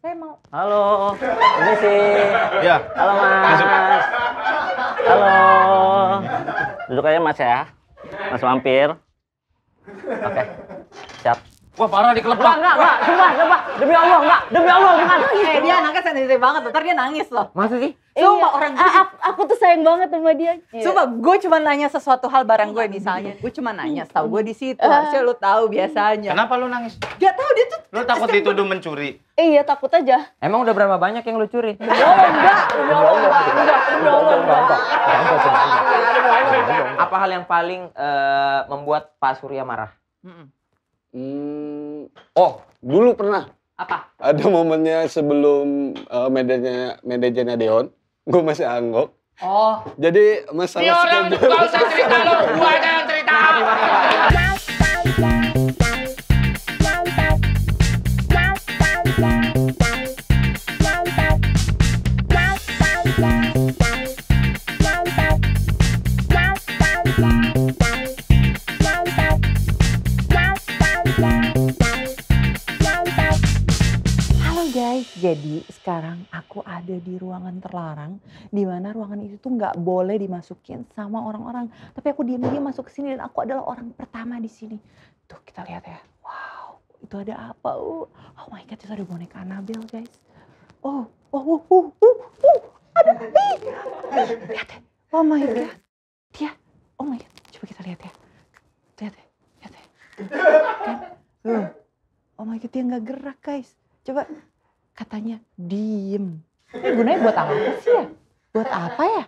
Saya mau. Halo, ini sih. Ya. Halo Mas. Halo. Duduk aja Mas ya. Mas mampir. Oke. Siap. Wah parah di Enggak, kelepak. enggak, enggak. Sumpah, sumpah. Demi Allah, enggak. Demi Allah, bukan. Eh dia anaknya sensitif banget, ntar dia nangis loh. Masa sih? Sumpah orang Ah, aku, aku tuh sayang banget sama dia. Sumpah, gue cuma nanya sesuatu hal barang gue misalnya. Gue cuma nanya, tahu gue di situ. Harusnya lu tahu biasanya. Kenapa lu nangis? Gak tahu dia tuh. Lu takut dituduh mencuri? Iya takut aja. Emang udah berapa banyak yang lu curi? Oh enggak, enggak, enggak, enggak, enggak. Apa hal yang paling eh, membuat Pak Surya marah? Hmm, oh, dulu pernah. Apa? Ada momennya sebelum eh, manajernya manajernya Deon, gue masih anggap. Oh, Jadi masalah Ini orang gak usah cerita lu, gua aja yang cerita. Jadi sekarang aku ada di ruangan terlarang, di mana ruangan itu tuh nggak boleh dimasukin sama orang-orang. Tapi aku diam-diam masuk ke sini dan aku adalah orang pertama di sini. Tuh kita lihat ya, wow, itu ada apa? Oh, oh my god, itu ada boneka Annabelle guys. Oh, oh, oh, oh, oh, oh, ada, ih, lihat ya, oh my god, dia, oh my god, coba kita lihat ya, lihat ya, lihat ya, kan, Tuh. oh my god dia nggak gerak guys. Coba katanya diem. Ini gunanya buat apa sih ya? Buat apa ya?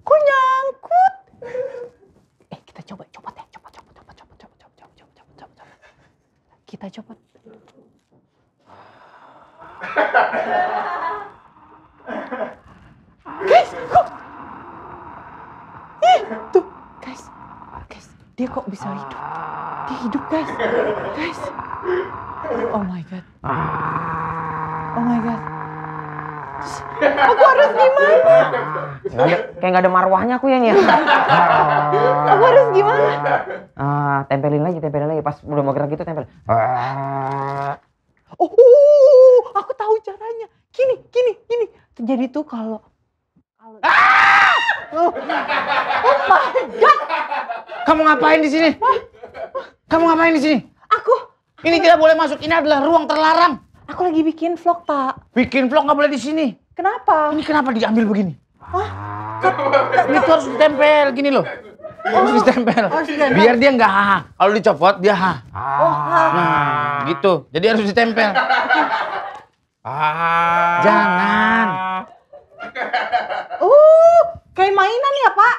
Kok nyangkut? Eh kita coba copot ya, copot, copot, copot, copot, copot, copot, copot, copot, copot, copot. Kita copot. Guys, kok? Ih, tuh, guys, guys, dia kok bisa hidup? Dia hidup guys, guys. Oh my god. Oh my god. Aku harus gimana? Ada, kayak nggak ada marwahnya aku ya nih. Aku harus gimana? Ah, tempelin lagi, tempelin lagi. Pas udah mau gerak gitu tempel. Ah. Oh, aku tahu caranya. Gini, gini, gini. Jadi tuh kalau kalau oh, oh my god, Kamu ngapain di sini? Kamu ngapain di sini? aku Ini tidak boleh masuk. Ini adalah ruang terlarang. aku lagi bikin vlog, Pak. Bikin vlog nggak boleh di sini. Kenapa? Ini kenapa diambil begini? Itu harus ditempel gini loh. Harus ditempel. harus ditempel. Biar dia nggak haha. Kalau dicopot dia ha. Oh, ah. Nah, gitu. Jadi harus ditempel. Ah. Jangan. Uh, kayak mainan ya, Pak?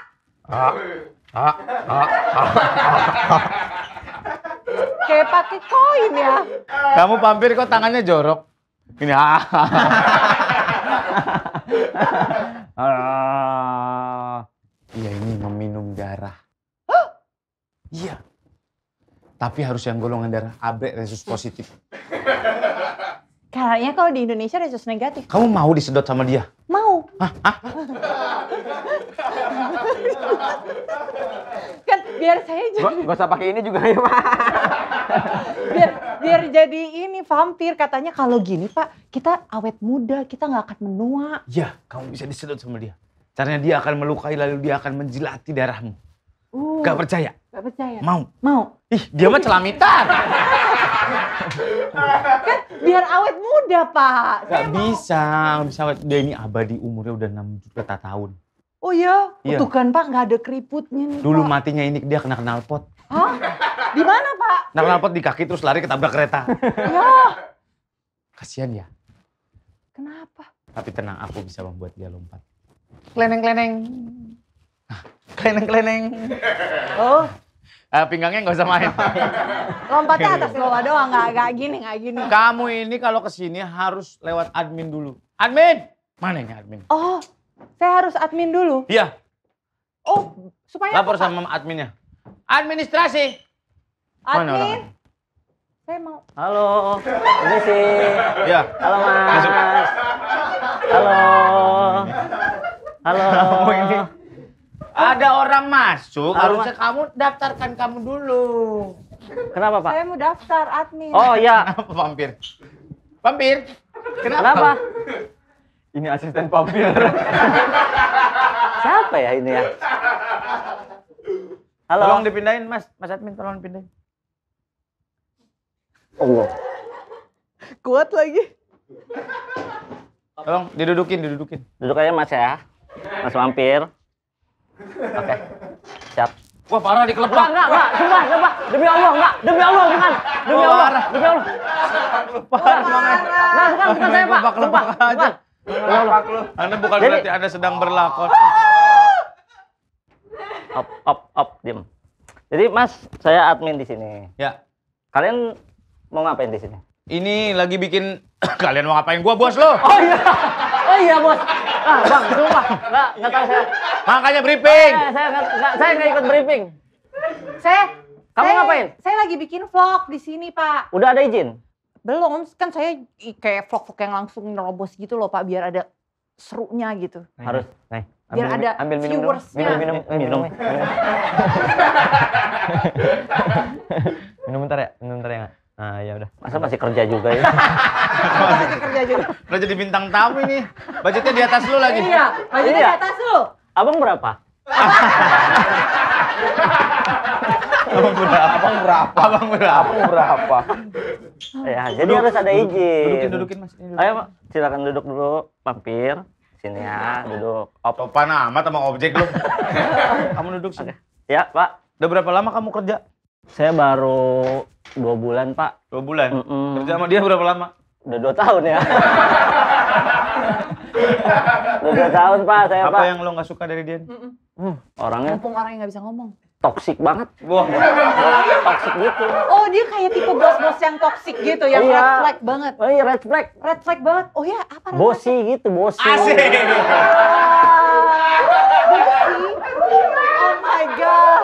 Kayak pakai koin ya. Kamu pampir kok tangannya jorok. Ini ah. Ah. Iya ini meminum darah. Iya. Tapi harus yang golongan darah AB resus positif. Kayaknya kalau di Indonesia resus negatif. Kamu mau disedot sama dia? Mau. kan biar saya jadi Gak, gak usah pakai ini juga ya, Pak. biar, biar jadi ini vampir katanya kalau gini Pak kita awet muda kita nggak akan menua. Iya, kamu bisa disedot sama dia. Caranya dia akan melukai lalu dia akan menjilati darahmu. Uh, Gak percaya? nggak percaya. Mau? Mau. Ih, dia mah celamitan. Kan biar awet muda Pak. Gak bisa, gak bisa. Dia ini abadi umurnya udah 6 juta tahun. Oh iya, Iya. tuh kan Pak nggak ada keriputnya nih Dulu Pak. matinya ini dia kena knalpot. Hah? Di mana Pak? Kena knalpot di kaki terus lari ketabrak kereta. Ya, Kasihan ya. kenapa? Tapi tenang, aku bisa membuat dia lompat. Kleneng-kleneng. Kleneng-kleneng. Oh, Eh, pinggangnya nggak usah main. lompatnya atas bawah doang, nggak nggak gini, nggak gini. Kamu ini kalau ke sini harus lewat admin dulu. Admin! Mana ini admin? Oh, saya harus admin dulu. Iya, Oh, supaya lapor apa, sama adminnya. Administrasi. Mana admin. orang? Saya mau. Halo, ini sih. Ya. Halo Mas. Masuk. Halo. Halo. Kamu ini Ada orang masuk, harusnya kamu daftarkan kamu dulu. Kenapa Pak? Saya mau daftar admin. Oh iya. Kenapa vampir? Vampir? Kenapa? Ini asisten vampir. Siapa ya ini ya? Halo. Tolong dipindahin Mas, Mas admin tolong dipindahin. Allah. Kuat lagi. Tolong didudukin, didudukin. Duduk aja Mas ya. Mas Vampir. Oke. Siap. Wah parah Enggak, dikelepak. enggak, enggak. Sumpah, sumpah. Demi Allah, enggak. Demi Allah, bukan. Demi Oh, Allah. Demi Allah. Parah Nah, bukan, bukan saya, Pak. Sumpah, Kelepak aja. bukan. Demi Allah. Anda bukan berarti Anda sedang berlakon. Op, op, op, diem. Jadi Mas, saya admin di sini. Ya, Kalian mau ngapain di sini? Ini lagi bikin kalian mau ngapain gua bos lo? Oh iya. Oh iya, Bos. Ah, Bang, sumpah. Enggak, enggak tahu saya. Makanya briefing. Eh, saya enggak, enggak, saya enggak ikut briefing. Saya Kamu saya- ngapain? Saya lagi bikin vlog di sini, Pak. Udah ada izin? Belum, kan saya kayak vlog-vlog yang langsung nerobos gitu loh, Pak, biar ada serunya gitu. Harus. Nih. Biar Ambil- ada ambil minum dulu. viewersnya. Minum, minum, Minum. minum. Minum, minum bentar ya, minum bentar ya? Ah ya udah. Masa masih kerja juga ya? Kerja juga. Udah jadi bintang tamu ini. Budgetnya di atas lu lagi. Iya, budgetnya Iya. di atas lu. Abang berapa? Abang berapa? Abang berapa? Abang berapa? berapa? Ya, jadi harus ada izin. Dudukin, dudukin mas. Ini dudukin. Ayo, Pak. Silakan duduk dulu, mampir. Sini ya, duduk. Op. Sopan amat sama objek lu. kamu duduk sini. Ya, Pak. Udah berapa lama kamu kerja? Saya baru dua bulan, Pak. Dua bulan. Mm-mm. Kerja sama dia berapa lama? Udah dua tahun ya. Udah dua tahun, Pak. Saya, Apa Pak. yang lo nggak suka dari dia? Hmm, orangnya Mumpung orang yang nggak bisa ngomong. toksik banget. Wah, Toksik gitu. Oh, dia kayak tipe bos-bos yang toxic gitu, yang Iya. red flag banget. Oh iya, red flag. Red flag banget. Oh ya, apa red flag? Bosi gitu, bosi. asik. Bosi. Oh my god.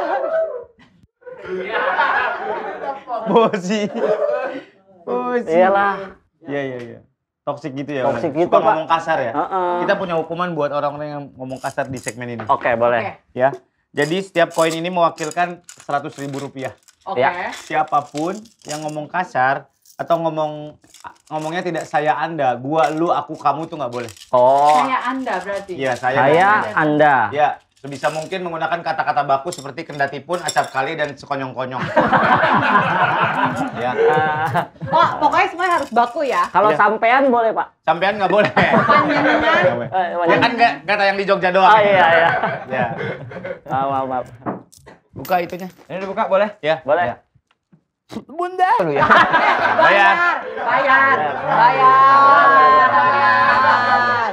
Bosi. Bosi. Iyalah. Iya, iya, iya. Toxic gitu ya. Toxic orang. gitu, Suka Pak. ngomong kasar ya. Heeh. Kita punya hukuman buat orang-orang yang ngomong kasar di segmen ini. Oke, boleh. Ya. Jadi setiap koin ini mewakilkan 100 ribu rupiah. Oke. Ya. Siapa pun yang ngomong kasar atau ngomong ngomongnya tidak saya anda, gua, lu, aku, kamu tuh nggak boleh. Oh, Saya Anda berarti. Iya saya. saya, Anda. Anda. Ya, sebisa mungkin menggunakan kata-kata baku seperti kendati pun, acap kali, dan sekonyong-konyong. ya. Oh, pokoknya semuanya harus baku ya. kalau Iya. sampean boleh, Pak. Sampean nggak boleh. Panjenengan. Eh, Ya kan nggak nggak tayang di Jogja doang. Oh iya, iya. Ya. Maaf, maaf, maaf. Buka itunya. Ini dibuka boleh? Ya. Boleh. Bunda. Dulu ya. Bayar. Bayar. Bayar. Bayar. Ah.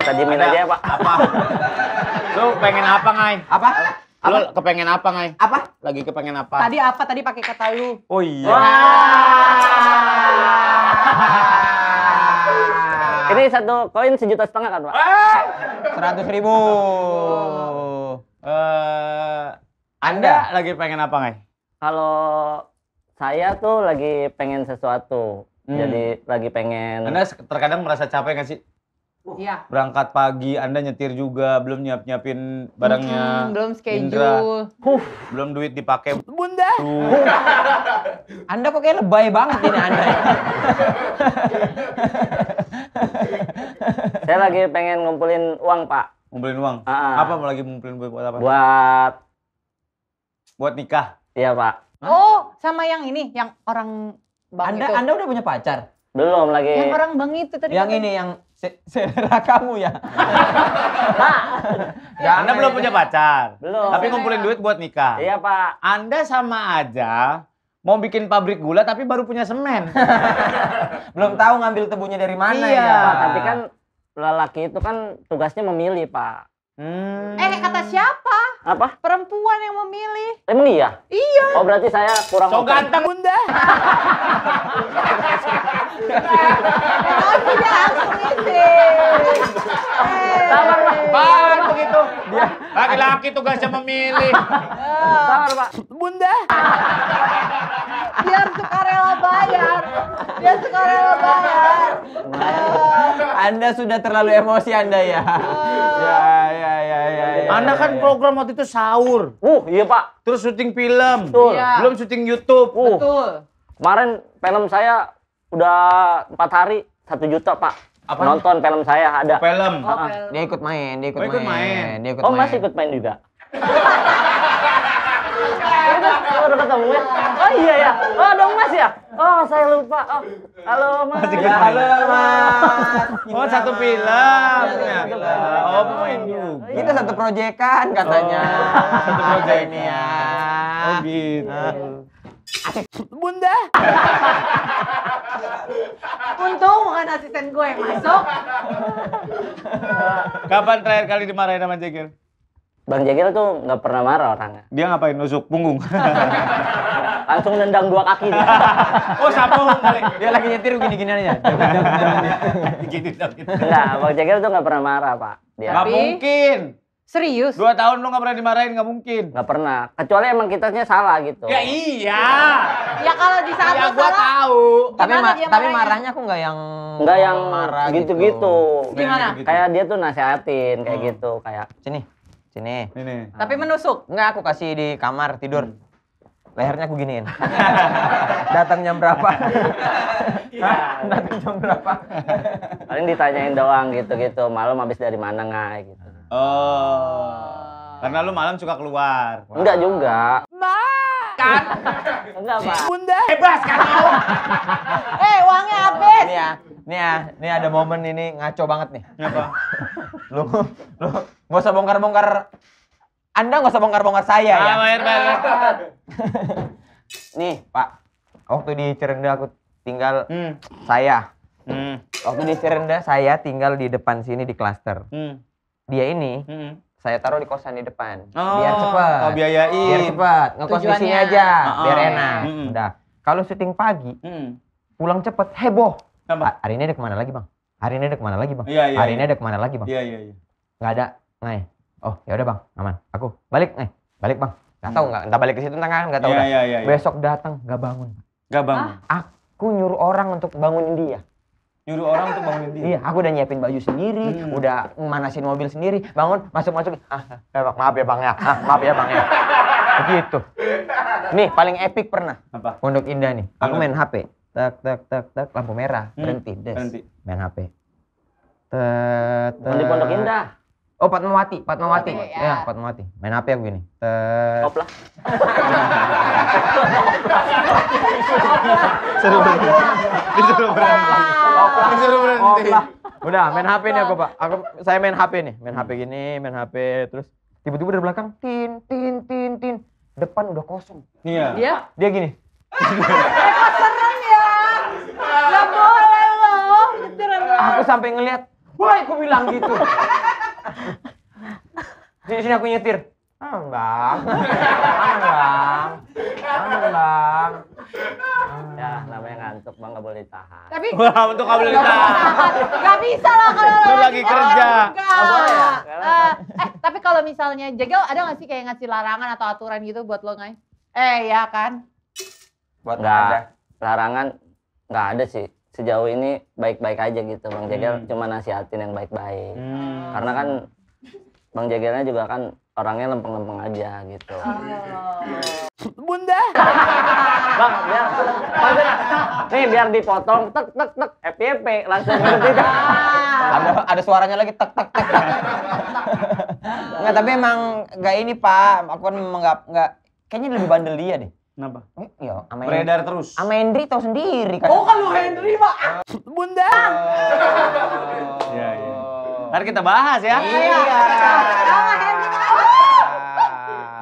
Kita diemin aja ya, Pak. Apa? Lu pengen apa, Ngai? Apa? Lu kepengen apa, Ngai? Apa? Lagi kepengen apa? Tadi apa? Tadi pakai kata lu. Oh iya. Ini satu koin sejuta setengah kan, Pak? Seratus ribu. Eh, Anda? Anda lagi pengen apa, Ngai? Kalau saya tuh lagi pengen sesuatu. Hmm. Jadi lagi pengen Anda terkadang merasa capek nggak sih? Iya. Berangkat pagi, Anda nyetir juga, belum nyiap-nyiapin barangnya. Mm-mm, belum Indra. schedule. belum duit dipakai. Bunda. Anda kok kayak lebay banget ini Anda. saya lagi pengen ngumpulin uang, Pak. Ngumpulin uang. Ah. Apa mau lagi ngumpulin buat buat apa? Buat Buat nikah. iya, Pak. Oh, sama yang ini, yang orang bang Anda itu. Anda udah punya pacar? Belum lagi. Yang orang bang itu tadi. Yang katanya. ini yang se- saudara kamu ya? Anda belum punya pacar. Belum. Tapi ngumpulin duit buat nikah. Iya, Pak. Anda sama aja mau bikin pabrik gula tapi baru punya semen. Belum tahu ngambil tebunya dari mana Iya. ya. Pak, tapi kan lelaki itu kan tugasnya memilih, Pak. Hmm. Eh, kata siapa? Apa? Perempuan yang memilih. Emang iya? Iya. Oh, berarti saya kurang So open. ganteng bunda. Oh, tidak langsung isi. Sabar, Pak. Pan begitu. Dia laki-laki tugasnya memilih. Sabar, Pak. Bunda. Biar sukarela bayar. Biar sukarela bayar. Anda sudah terlalu emosi Anda ya. Ya ya ya ya ya. Anda kan program waktu itu sahur, Uh, iya Pak. terus syuting film, Betul. Iya. belum syuting YouTube. Uh, Betul. kemarin film saya udah empat hari satu juta Pak. Apa? Nonton film saya ada. Film. Oh, Ah. film. Dia ikut main, dia ikut, Oh, ikut main. main. Dia ikut Oh main. masih ikut main juga. Oh, udah ketemu ya? Oh iya ya. Oh ada Mas ya? Oh saya lupa. Oh, halo Mas. Main. Halo, Mas. Oh satu film. Oh pemain juga. Kita satu proyekan katanya. Oh, satu proyek. Ini ya. Oh gitu. Bunda. Untung bukan asisten gue yang masuk. Kapan terakhir kali dimarahin sama Jegel? Bang Jegel tuh nggak pernah marah orangnya. Dia ngapain nusuk punggung? Langsung nendang dua kaki dia. oh sapu kali. Dia lagi nyetir gini-gini aja. Gini gitu. Enggak, Bang Jegel tuh nggak pernah marah Pak. Dia Nggak Tapi- mungkin. Serius? Dua tahun lu nggak pernah dimarahin nggak mungkin. nggak pernah. Kecuali emang kitanya salah gitu. Ya iya. Ya kalau di saat Ya gua salah, tahu. Tapi ma- tapi marahnya? marahnya aku nggak yang Nggak yang marah gitu-gitu. Gimana? Gitu. Kayak dia tuh nasehatin kayak Hmm. gitu, kayak Sini, sini. Ini. tapi menusuk. Enggak, aku kasih di kamar tidur. Lehernya aku giniin. Datang jam berapa? Hah? Datang jam berapa? paling ditanyain doang gitu-gitu. Malam habis dari mana nggak gitu. Oh. Karena lu malam suka keluar. Enggak juga. Kan? Enggak, Pak. Bebas kan lu? Eh, uangnya habis. Ini ya, ini ya, ini ada momen ini ngaco banget nih. Apa? Lu, lu nggak usah bongkar-bongkar. Anda nggak usah bongkar-bongkar saya ya. Ah, bayar, bayar. Nih, Pak. Waktu di Cirenda aku tinggal Hmm. saya. Hmm. Waktu di Cirenda saya tinggal di depan sini di klaster. Hmm. Dia ini Hmm. saya taruh di kosan di depan. Oh, biar cepat. kau biayain. Biar cepat. Ngekos di sini aja, Ah, biar ah. enak. Mm-mm. Udah. Kalau syuting pagi, Hmm. pulang cepet, heboh. Kenapa? "Ah, Hari ini ada ke mana lagi bang? Hari ini ada ke mana lagi bang? Iya, iya, Hari iya. ini ada ke mana lagi bang? Iya, iya, iya. Nggak ada, ngai. Oh ya udah bang, aman. Aku balik, ngai. Balik bang. Nggak tahu nggak, entah balik ke situ entah nggak, nggak tahu Iya, dah. iya, iya. iya. Besok datang nggak bangun. Gak bang. Aku nyuruh orang untuk bangunin dia. Nyuruh orang untuk bangunin dia. Iya, aku udah nyiapin baju sendiri, Hmm. udah manasin mobil sendiri. Bangun, masuk masuk. Ah, ah, eh, Bang, maaf ya bang ya, ah, maaf ya bang ya. Begitu. Nih paling epic pernah. Apa? Pondok Indah nih. Aku main HP. Tak tak tak tak lampu merah Hmm, berhenti des. berhenti. Main HP. Tet, di Pondok tet. Indah. Oh Fatmawati, Fatmawati. Ya, ya. Fatmawati. Main HP aku gini. Tet. Stop lah. Disuruh berhenti. Disuruh berhenti. Disuruh berhenti. Udah main HP nih aku pak. Aku saya main HP nih, main HP gini, main HP terus tiba-tiba dari belakang tin tin tin tin depan udah kosong. Iya. Dia? Dia gini. Serem ya. Gak boleh loh. Serem Aku sampai ngeliat, woi aku bilang gitu. Di sini aku nyetir. Aman bang, aman bang, aman bang. Ya, namanya ngantuk, Bang, nggak boleh tahan. Tapi Wah, untuk kamu tahan. Gak bisa lah kalau Lu lagi kerja. Enggak. boleh ya? Eh, eh, tapi kalau misalnya Jegel ada gak sih kayak ngasih larangan atau aturan gitu buat lo ngai? Eh ya kan? Buat Nggak. ada. Larangan nggak ada sih. Sejauh ini baik-baik aja gitu, Bang Jegel Hmm. cuma nasihatin yang baik-baik. Hmm. Karena kan Bang Jegelnya juga kan orangnya lempeng-lempeng aja gitu. Bunda. Bang, biar maksudnya, nih biar dipotong tek tek tek FYP langsung berhenti. Ada ada suaranya lagi tek tek tek. tek. Enggak, tapi emang enggak ini Pak. Aku kan memang enggak enggak kayaknya lebih bandel dia deh. Kenapa? Eh, Iya, sama Hendri. Beredar terus. Sama Hendri tahu sendiri kan. Oh kalau Henry mah Bunda. Iya, iya. Ntar kita bahas ya. Iya. sama Henry.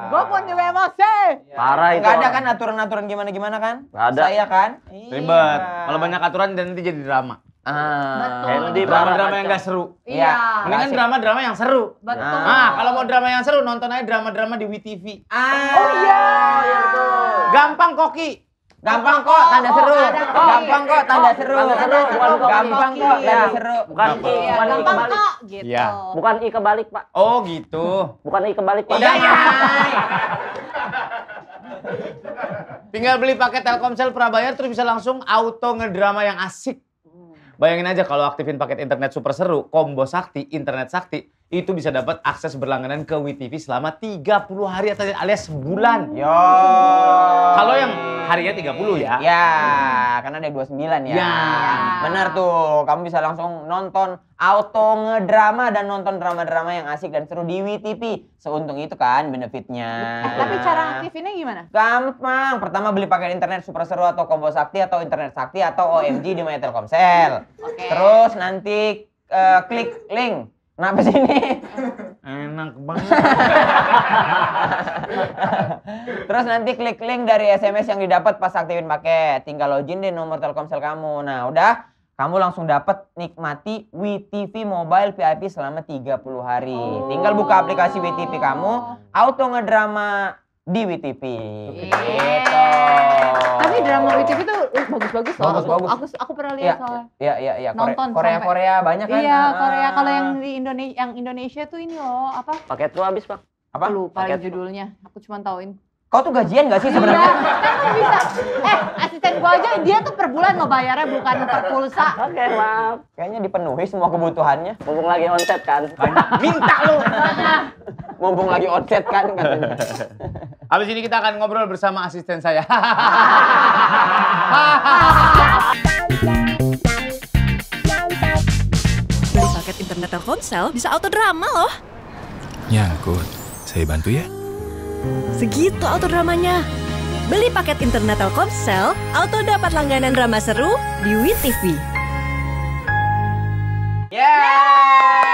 Gue pun juga emosi. Parah itu. Enggak ada kan aturan-aturan gimana-gimana kan? Nggak ada. Saya kan? Ribet. Iya. Kalau banyak aturan dan nanti jadi drama. Ah. Henry Drama-drama yang gak seru. Iya. Mendingan drama-drama yang seru. Betul. Nah. Kalau mau drama yang seru, nonton aja drama-drama di WTV. Ah. Oh iya. Gampang koki. Gampang kok, tanda seru. Gampang kok, tanda seru. Gampang kok, tanda seru. Bukan i, bukan i gampang kebalik. kok gitu. Iya. Bukan i kebalik, Pak. Oh gitu. Bukan i kebalik, Pak. Iya, iya. Tinggal beli paket Telkomsel prabayar terus bisa langsung auto ngedrama yang asik. Bayangin aja kalau aktifin paket internet super seru, combo sakti, internet sakti, itu bisa dapat akses berlangganan ke WeTV selama 30 hari atau alias sebulan. Yo. Kalau yang harinya 30 ya. Ya, karena ada 29 ya. Ya. Benar tuh, kamu bisa langsung nonton auto ngedrama dan nonton drama-drama yang asik dan seru di WeTV. Seuntung itu kan benefitnya. Tapi cara aktifinnya gimana? Gampang. Pertama beli paket internet super seru atau combo sakti atau internet sakti atau OMG di My Telkomsel. Oke. Terus nanti eh, klik link. Kenapa sini? Enak banget. Terus nanti klik link dari SMS yang didapat pas aktifin paket. Tinggal login deh nomor Telkomsel kamu. Nah, udah kamu langsung dapat nikmati WeTV Mobile VIP selama 30 hari. Tinggal buka aplikasi WeTV kamu, auto ngedrama di WeTV. Gitu. Tapi drama WeTV tuh uh, bagus-bagus loh. Bagus, Aku- bagus. Aku aku pernah Iya, lihat soalnya. iya, iya, iya. Nonton Korea, sampai- Korea banyak kan? Iya, Ah. Korea. Kalau yang di Indonesia, yang Indonesia tuh ini loh, apa? Paket lu habis, Pak. apa? Lupa Paket. judulnya. Aku cuma tauin. Kau tuh gajian gak sih Iya, sebenarnya? kan lu bisa. Eh, asisten gua aja dia tuh per bulan lo bayarnya bukan per pulsa. Oke, maaf. Kayaknya dipenuhi semua kebutuhannya. Mumpung lagi onset kan. Minta lu. Mumpung lagi outset kan katanya. Habis ini kita akan ngobrol bersama asisten saya. Beli paket internet Telkomsel bisa auto drama loh. Nyangkut. Saya bantu ya. Segitu auto dramanya. Beli paket internet Telkomsel, auto dapat langganan drama seru di WeTV. Yeay,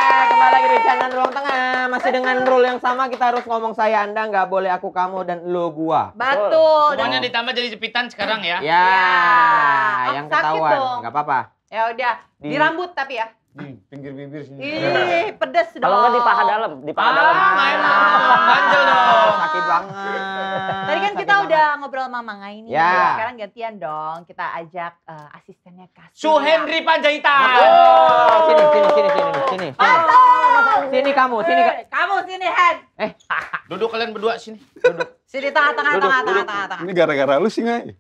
kembali lagi di channel Ruang Tengah. Masih dengan rule yang sama, kita harus ngomong saya, anda, nggak boleh aku, kamu, dan lo, gua. Betul. Semuanya ditambah jadi jepitan sekarang ya. Ya, Ah, yang sakit ketahuan. dong. Nggak apa-apa. Ya udah, di, Di- rambut tapi ya. Di pinggir bibir sini. Ih, pedes dong. Kalau nggak di paha dalam, di paha Ah, dalam. nggak enak. Ganjel dong. Sakit banget. Tadi kan Sakit kita banget. udah ngobrol sama Manga ini. Ya. Sekarang gantian dong. Kita ajak eh, asistennya Kasih. Su Henry Panjaitan. Oh, sini, sini, sini, sini, sini. Sini, sini kamu, sini. Ka- Kamu sini, Hen. Duduk kalian berdua sini. Sini tengah-tengah, Duduk, tengah-tengah, duduk. tengah-tengah. Ini gara-gara lu sih, Ngai.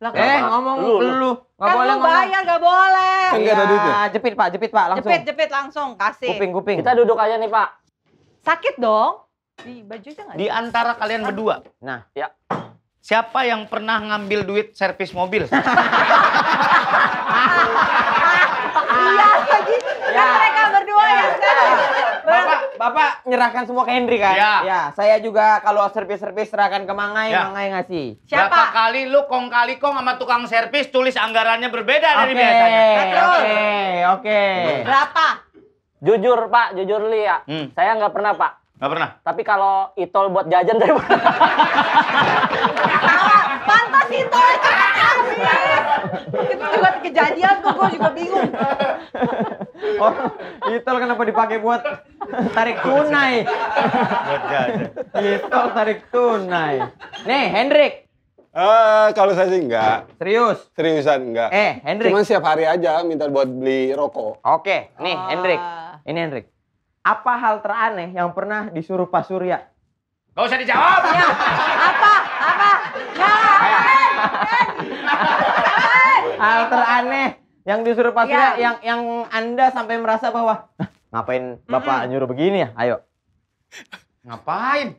Lah, Eh, ngomong Lu, lu. kan boleh lu ngomong. bayar, gak boleh. Kan nggak ada duitnya. Jepit, Pak, jepit, Pak, langsung. Jepit, jepit langsung, kasih. Kuping, kuping. Kita duduk aja nih, Pak. Sakit dong. Di bajunya nggak? Di antara kalian berdua, Nah, siapa yang pernah ngambil duit servis mobil? Iya lagi. Kan mereka berdua ya. Bapak, Bapak nyerahkan semua ke Hendri kan? Ya. Ya, saya juga kalau servis-servis serahkan ke Mangai, Ya. Mangai ngasih. Berapa Siapa? kali lu kong kali kong sama tukang servis tulis anggarannya berbeda dari Oke, biasanya. oke, oke. Berapa? Jujur, Pak. Jujur li ya. Hmm. Saya nggak pernah, Pak. Gak pernah. Tapi kalau itol buat jajan saya pantas itu juga kejadian tuh, gue juga bingung. Oh, itu kenapa dipakai buat tarik tunai? Itu tarik tunai. Nih, Hendrik, Ah, kalau saya sih enggak. serius. Seriusan enggak. Eh, Hendrik. Cuman setiap hari aja minta buat beli rokok. Oke, nih Ah. Hendrik. Ini Hendrik. Apa hal teraneh yang pernah disuruh Pak Surya? Gak usah dijawab. Ya, apa? Apa? Ya, Hal teraneh yang disuruh Pak Iya. Surya yang yang Anda sampai merasa bahwa "Hah, ngapain Bapak nyuruh begini ya? Ayo. Ngapain?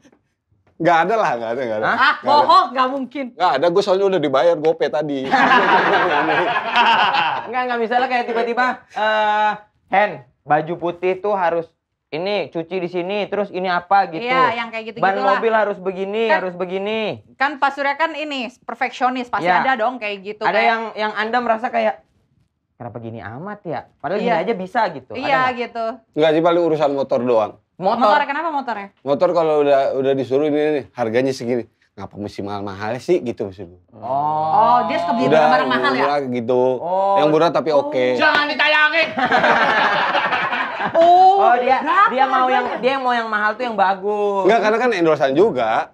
Enggak ada lah, enggak ada, enggak ada. Ah, bohong, gak mungkin. Enggak ada, gue soalnya udah dibayar gope tadi. Enggak, enggak misalnya kayak tiba-tiba eh Hen, baju putih tuh harus ini cuci di sini, terus ini apa gitu. Iya, yang kayak gitu-gitu Ban lah. mobil harus begini, Kan- harus begini. Kan Pak Surya kan ini perfeksionis, pasti Iya. ada dong kayak gitu. Ada kayak- yang yang Anda merasa kayak kenapa gini amat ya? Padahal Iya. gini aja bisa gitu. Iya gitu. Enggak sih paling urusan motor doang. Motor. Motor kenapa motornya? Motor kalau udah udah disuruh ini nih, harganya segini. Ngapa mesti mahal-mahal sih gitu maksud gue. Oh. Oh, dia suka beli barang mahal ya? murah gitu. Oh. Yang murah tapi oke. Jangan ditayangin. Oh, Oh, dia berapa dia mau yang dia mau yang mahal tuh yang bagus. Enggak, karena kan endorsean juga.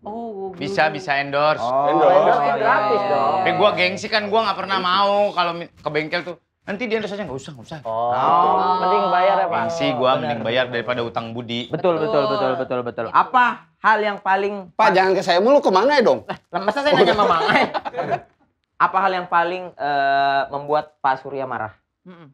Oh, Bisa bisa endorse. Oh, Endorse. Endorse iya, gratis dong. Tapi gua gengsi kan gua nggak pernah mau kalau ke bengkel tuh. Nanti dia endorse aja nggak usah nggak usah. Oh, Oh. mending bayar ya, Pak. Gengsi gua mending bayar daripada utang budi. Betul, betul, betul, betul, betul. Apa hal yang paling Pak, jangan ke saya mulu ke mana ya dong? Lah, masa saya nanya sama Mangai? Apa hal yang paling eh, membuat Pak Surya marah? Hmm,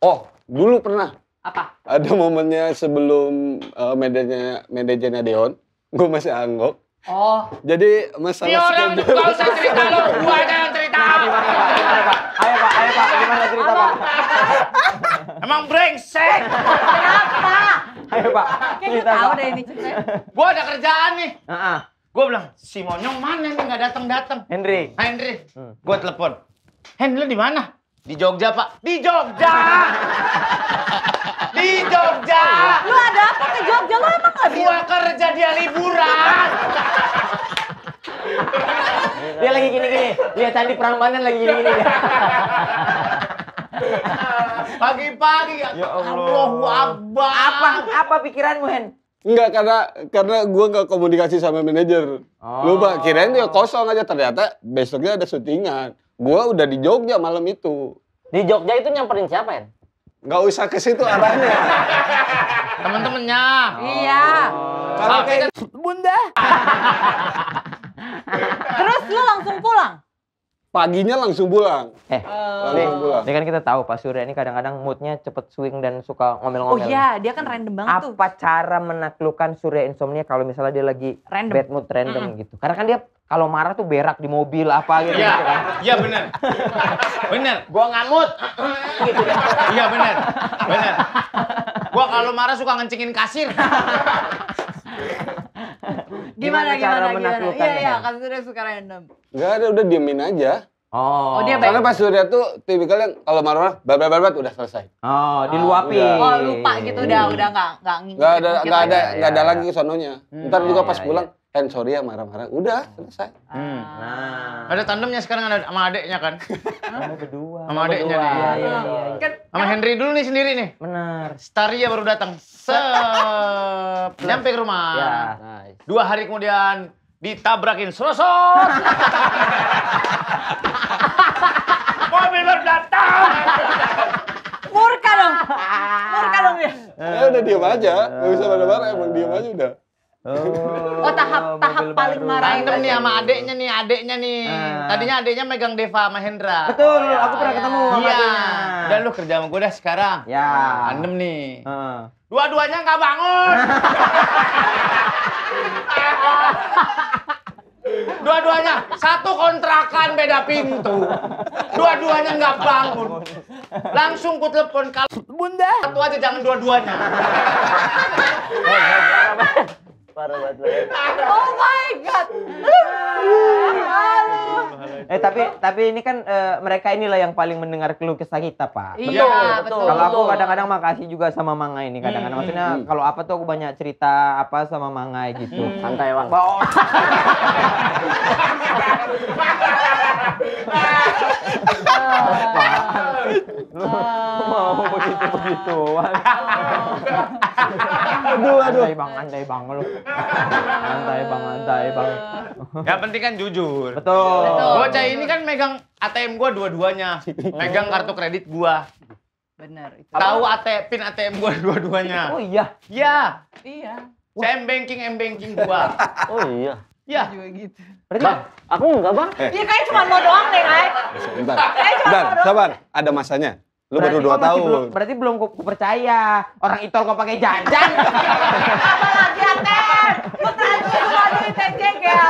oh, dulu pernah. Apa? Ada momennya sebelum eh, manajernya manajernya Deon, gue masih anggok. Oh, Jadi masalah Ini orang gak usah cerita lu, gua aja yang cerita. Gimana pak? Ayo pak, ayo pak. Gimana cerita pak? Emang brengsek. Ayo pak. kayaknya Cerita tahu deh ini ceritanya. Gua ada kerjaan nih. Heeh. Gua bilang, si Monyong mana nih nggak datang datang? Henry. Henry, Hmm. gua telepon. Hen, lu di mana? Di Jogja, Pak. Di Jogja. di Jogja. Lu ada apa ke Jogja? Lu emang gak Gua kerja dia liburan. Dia lagi gini-gini. Dia candi Prambanan lagi gini-gini. Pagi-pagi. Ya Allah. Allahu Akbar. apa apa pikiranmu Hen? Enggak karena karena gue nggak komunikasi sama manajer. Oh. Lupa kirain dia kosong aja ternyata besoknya ada syutingan. Gue udah di Jogja malam itu. Di Jogja itu nyamperin siapa, ya? Nggak usah ke situ arahnya. Temen-temennya. Iya. Kalau kayak Bunda. Terus lu langsung pulang? Paginya langsung pulang. Eh, Langsung pulang. ini kan kita tahu Pak Surya ini kadang-kadang moodnya cepet swing dan suka Oh ngomel-ngomel. iya, dia kan random banget tuh. Apa cara menaklukkan Surya insomnia kalau misalnya dia lagi Random. bad mood random gitu? Karena kan dia kalau marah tuh berak di mobil apa gitu, Iya, gitu kan. iya bener. Bener. Gua ngamut. gitu ya. Iya bener. Bener. Gua kalau marah suka ngencingin kasir. Gimana Gimana cara gimana menaklukkannya, Iya iya, kan sudah suka random. Nggak ada udah diemin aja. Oh. Oh, dia baik. Karena Pak Surya tuh tipikal yang kalau marah-marah babat babat udah selesai. Oh, diluapin. udah. Oh lupa gitu udah udah nggak nggak ngingin. Nggak ada nggak ada ya, nggak ada ya. lagi ke sononya. Ntar juga pas ya, pulang, Hen sorry ya marah-marah. Udah selesai. Hmm. Nah. Ada tandemnya sekarang ada sama adeknya kan. Kamu berdua. Sama adeknya nih. Iya, iya, iya. Kan Sama Henry dulu nih sendiri nih. Benar. Staria baru datang. Sep. Nyampe ke rumah. Ya. Dua hari kemudian ditabrakin serosot. Mobil baru datang. murka dong. Murka dong dia. Ya udah diem aja, nggak bisa marah-marah emang diem aja udah. Oh, tahap- tahap mobil paling baru. marah Tandem nih sama adeknya nih, adeknya nih. Ah. Tadinya adeknya megang Deva sama Hendra. Betul, aku pernah ketemu sama Iya. adeknya. Udah lu kerja sama gue dah sekarang. Ya. Tandem nih. Heeh. Dua-duanya nggak bangun. Dua-duanya satu kontrakan beda pintu. Dua-duanya nggak bangun. Langsung ku telepon kalau Bunda. Satu aja jangan dua-duanya. Oh my god. Eh tapi tapi ini kan eh, mereka inilah yang paling mendengar keluh kesah kita, Pak. Iya, betul. Kalau aku kadang-kadang makasih juga sama Mangai ini kadang-kadang. Maksudnya kalau apa tuh aku banyak cerita apa sama Mangai gitu. Santai bang. Mau begitu begitu. aduh aduh. Santai bang, santai bang lu. Santai bang, santai bang. Yang penting kan jujur. Betul. Bocah ini kan megang ATM gua dua-duanya. Megang kartu kredit gua. Bener itu. Tahu ATM pin ATM gua dua-duanya. Oh iya. Iya. Iya. Saya M-banking M-banking gua. Oh iya. Iya. Juga gitu. Berarti Bang, aku enggak bang. Iya kayak cuma mau doang deh, Kai. Bentar, bentar, sabar. Ada masanya. Lu baru berarti dua kok masih tahun. Belum, berarti belum ku, ku percaya. Orang itol kok pakai jajan. Apalagi ATM. Putra itu cuma duit yang jengkel.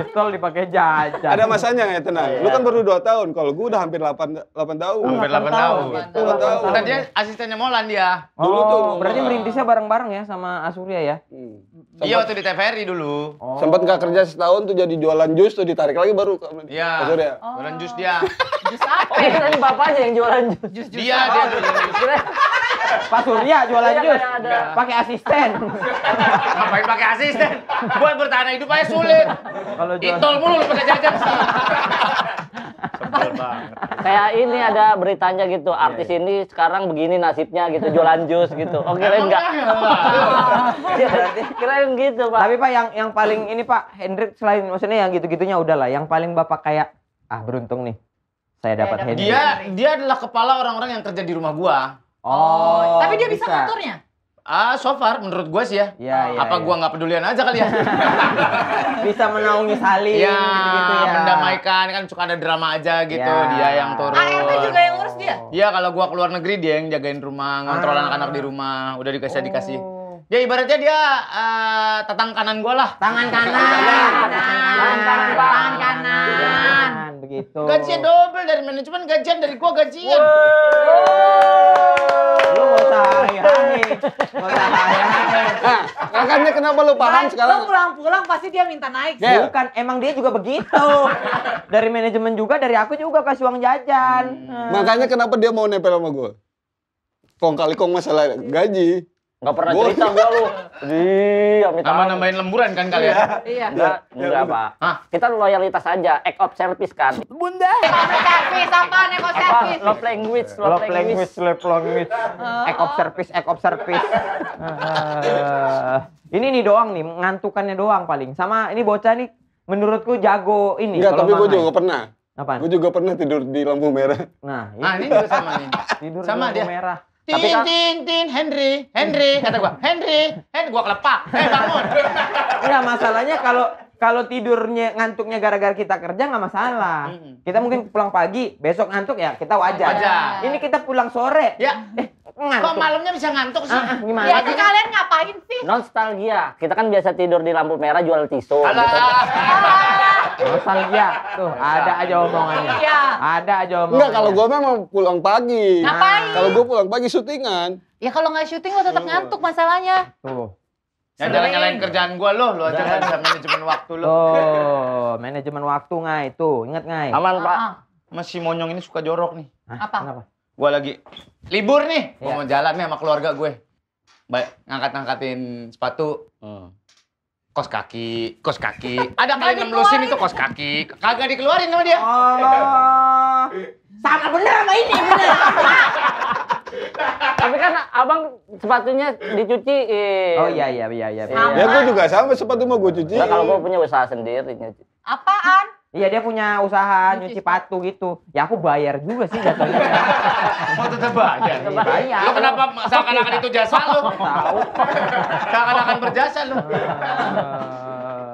itol dipakai jajan. Ada masanya ya tenang. Lu kan baru dua tahun. Kalau gua udah hampir 8 8 tahun. Hampir 8 tahun. Delapan tahun. Karena dia asistennya Molan dia. Dulu oh, tuh berarti ngomong. merintisnya bareng-bareng ya sama Asurya ya? Hmm. Iya waktu di TVRI dulu. Sempat nggak kerja setahun tuh jadi jualan jus tuh ditarik lagi baru ke Iya. Pak Surya. Jualan jus dia. Jus apa? Oh tadi bapaknya yang jualan jus. Jus-jus Dia dia jualan jus. Pak Surya jualan Iya, jus, pakai asisten. Ngapain pakai asisten? Buat bertahan hidup aja sulit. Kalau jual Itol mulu lu pakai jajan sih. Kayak ini ada beritanya gitu. Artis ini sekarang begini nasibnya gitu. Jualan jus gitu. Oh kirain enggak. kirain gitu pak. Tapi Pak yang yang paling ini Pak Hendrik selain maksudnya yang gitu-gitunya udahlah, yang paling Bapak kayak ah beruntung nih. Saya dapat dapat Hendrik. Dia dia adalah kepala orang-orang yang kerja di rumah gua. Oh, Tapi dia bisa ngaturnya. Ah, so far menurut gua sih ya. Iya, iya, Apa iya. gua nggak pedulian aja kali ya? Bisa menaungi saling Iya, gitu-gitu ya. mendamaikan kan suka ada drama aja gitu. Iya. Dia yang turun. ART juga yang ngurus dia. Iya, kalau gua keluar negeri dia yang jagain rumah, ngontrol Ah. anak-anak di rumah. Udah dikasih dikasih. Oh. Ya ibaratnya dia eh, tatang kanan gua lah. Tangan kanan. Tangan kanan, Pak. Tangan kanan. Begitu. Gajinya double dari manajemen, gajian dari gua gajian. Lu gak usah hai-hai. Gak usah hai-hai. Nah, makanya kenapa lu paham sekarang? Lo pulang-pulang pasti dia minta naik. Gel. Bukan, emang dia juga begitu. Dari manajemen juga, dari aku juga kasih uang jajan. Hmm. Makanya kenapa dia mau nempel sama gue? Kong kali kong masalah gaji. Nggak pernah Gua- cerita gua lu. Iya, amit Tambah amit. nambahin lemburan kan kalian? Iya. Enggak, enggak, Pak. Hah? Kita loyalitas aja, act of service kan. Bunda. Servis apa? Apa? servis. Love language, love, Love language, love language. Act of service, act of service. Eh, ini nih doang nih, ngantukannya doang paling. Sama ini bocah nih, menurutku jago ini. Enggak, kalau tapi gue mangai. juga pernah. Apaan? Gue juga pernah tidur di lampu merah. Nah, Nah, ini juga sama nih. tidur sama di lampu dia. merah. Tin, Tapi kan- tin, tin, Henry, Henry, kata gua, Henry, Henry, gua kelepak, eh bangun. Enggak masalahnya kalau kalau tidurnya ngantuknya gara-gara kita kerja nggak masalah. Kita mungkin pulang pagi, besok ngantuk ya kita wajar. Wajar. Ini kita pulang sore. Ya, Eh, kok ngantuk. malamnya bisa ngantuk sih? Ah, ah, gimana? Ya itu kalian ngapain sih? Nostalgia. Kita kan biasa tidur di lampu merah jual tisu. Alah, gitu. Nostalgia. Tuh, ada aja omongannya. Iya. Ada aja omongannya. Enggak, kalau gue memang pulang pagi. Ngapain? Kalau gue pulang pagi syutingan. Ya kalau nggak syuting lo tetap ngantuk masalahnya. Tuh. ya jangan nyalain kerjaan gua lo, lo aja nggak bisa manajemen waktu lo. Tuh, manajemen waktu ngai tuh, inget ngai. Aman, Pak. Ah, Masih monyong ini suka jorok nih. Hah, Apa? Kenapa? Gua lagi libur nih, Iya. mau jalan nih sama keluarga gue. Baik, ngangkat-ngangkatin sepatu. Kos kaki, kos kaki. Ada kali nemlusin itu kos kaki. Kagak dikeluarin sama dia. Oh. Sama bener sama ini bener. Tapi kan abang sepatunya dicuciin. Oh iya iya iya iya. Sama. Ya gue juga sama sepatu mau gue cuci. Nah, kalau gua punya usaha sendiri nyuci. Apaan? Iya dia punya usaha nyuci patu gitu. Ya aku bayar juga sih jatuhnya. Mau tetap bayar. Iya, bayar. Lo kenapa seakan-akan itu jasa lo? Tahu. Seakan-akan berjasa lo.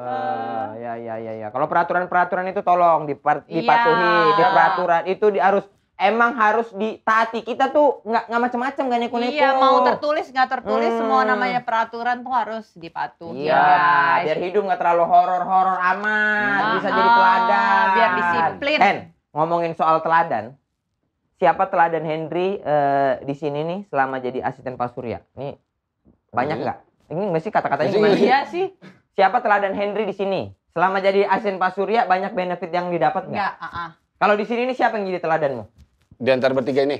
Eh, ya ya ya ya. Kalau peraturan-peraturan itu tolong dipar- Iya. dipatuhi, di peraturan itu harus emang harus ditaati. Kita tuh nggak nggak macam-macam gak neko-neko. Iya, mau tertulis nggak tertulis Hmm. semua namanya peraturan tuh harus dipatuhi. Iya, guys. biar hidup nggak terlalu horor-horor amat, Ah, bisa jadi teladan. biar disiplin. Hen, ngomongin soal teladan, siapa teladan Henry eh, di sini nih selama jadi asisten Pak Surya? Nih banyak Iya. nggak? Ini nggak sih kata-katanya Iya, gimana? sih? Iya sih. Siapa teladan Henry di sini? Selama jadi asisten Pak Surya banyak benefit yang didapat nggak? Enggak, ah, ah. Kalau di sini nih siapa yang jadi teladanmu? Di antara bertiga ini.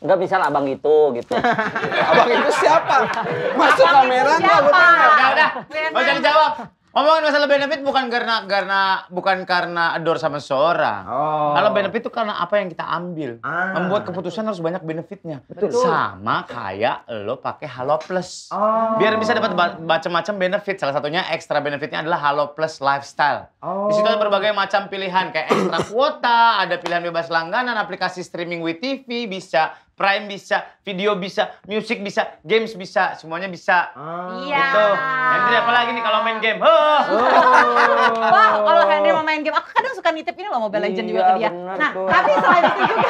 Enggak bisa lah abang gitu, gitu. Abang itu siapa? Masuk Abang itu kamera nggak? siapa? Gue tanya. Udah, udah. Kalian Mau jadi jawab. Ngomongin masalah benefit bukan karena karena bukan karena adore sama seorang. Oh. Kalau benefit itu karena apa yang kita ambil. Ah. Membuat keputusan harus banyak benefitnya. Betul. Sama kayak lo pakai Halo Plus. Oh. Biar bisa dapat macam-macam benefit. Salah satunya ekstra benefitnya adalah Halo Plus Lifestyle. Oh. Di situ ada berbagai macam pilihan kayak ekstra kuota, ada pilihan bebas langganan, aplikasi streaming WTV bisa, Prime bisa, video bisa, musik bisa, games bisa, semuanya bisa. Ah. Iya. Gitu. Henry apalagi nih kalau main game? Huh. Wah, kalau Henry mau main game, aku kadang suka nitip ini loh Mobile Legends juga Iya, ke dia. bener Nah, tuh. tapi selain itu juga,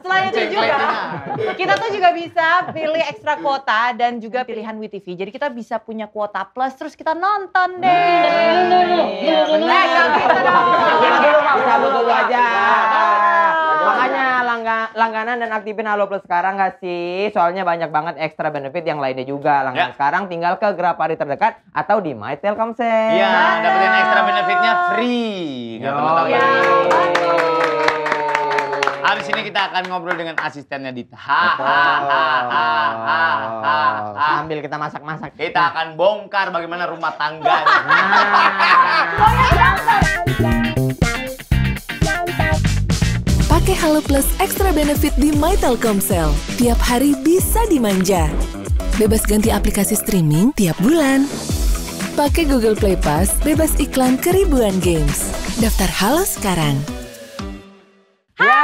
selain itu juga, kita tuh juga bisa pilih ekstra kuota dan juga pilihan WeTV. Jadi kita bisa punya kuota plus, terus kita nonton deh. Iya. Eh, jangan gitu dong. Diam dulu aja. Makanya langga- langganan dan aktifin Halo Plus sekarang nggak sih? Soalnya banyak banget ekstra benefit yang lainnya juga. Langganan Ya. sekarang tinggal ke Grapari terdekat atau di My Telkomsel. Iya, dapetin ekstra benefitnya free. Nggak perlu tambah. Iya. Habis ini kita akan ngobrol dengan asistennya Dita. Ha, ha, ha, ha, ha, ha, ha. Sambil kita masak-masak. Kita akan bongkar bagaimana rumah tangganya. Pakai Halo Plus extra benefit di My Telkomsel. Tiap hari bisa dimanja. Bebas ganti aplikasi streaming tiap bulan. Pakai Google Play Pass, bebas iklan keribuan games. Daftar Halo sekarang. Ya,